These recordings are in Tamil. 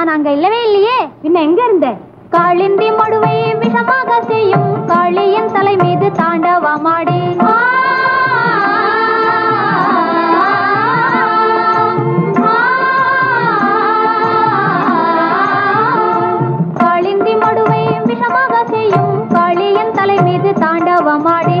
நான் அங்க இல்லவே இல்லையே பின்ன எங்க இருந்த காளிந்தி மடுவை விஷமாக செய்யும் காளியின் தலை மீது தாண்டவமாடி காளிந்தி மடுவை விஷமாக செய்யும் காளியின் தலை மீது தாண்டவமாடி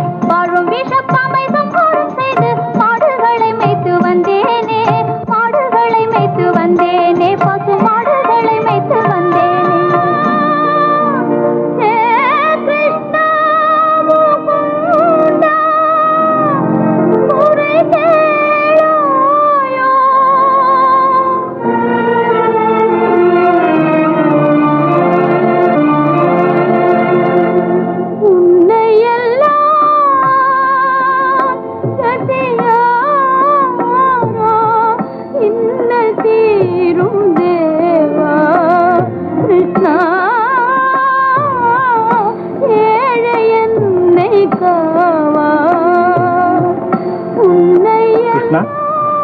கிருஷ்ணா?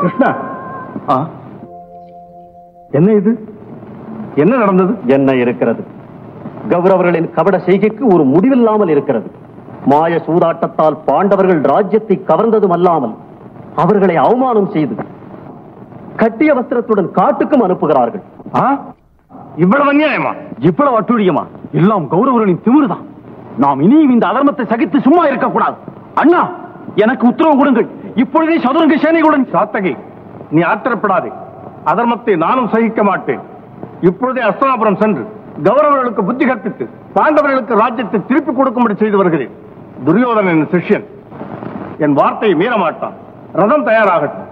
கிருஷ்ணா? ஆ? என்ன இது? என்ன நடந்தது? என்ன இருக்கிறது? கௌரவர்களின் கபட செய்கைக்கு ஒரு முடிவில்லாமல் இருக்கிறது. மாய சூதாட்டத்தால் பாண்டவர்கள் ராஜ்யத்தை கவர்ந்ததும் அல்லாமல் அவர்களை அவமானம் செய்து கட்டிய வஸ்திரத்துடன் காட்டுக்கும் அனுப்புகிறார்கள். இவ்வளவு அநியாயமா? இவ்வளவு அட்டுழியமா? எல்லாம் கௌரவர்களின் திமிருதான். நாம் இனியும் இந்த அதர்மத்தை சகித்து சும்மா இருக்கக்கூடாது. அண்ணா எனக்கு உத்தரவு கொடுங்கள். இப்பொழுதே சதுரங்க சேனைகளுடன் சாத்தகை நீ ஆத்திரப்படாதே. அதர்மத்தை நானும் சகிக்க மாட்டேன். இப்பொழுதே அஸ்தாபுரம் சென்று கௌரவர்களுக்கு புத்தி கற்பித்து பாண்டவர்களுக்கு ராஜ்யத்தை திருப்பி கொடுக்கும்படி செய்து வருகிறேன். துரியோதனன் சிஷ்யன். என் வார்த்தையை மீற மாட்டான் ரதம் தயாராகட்டும்.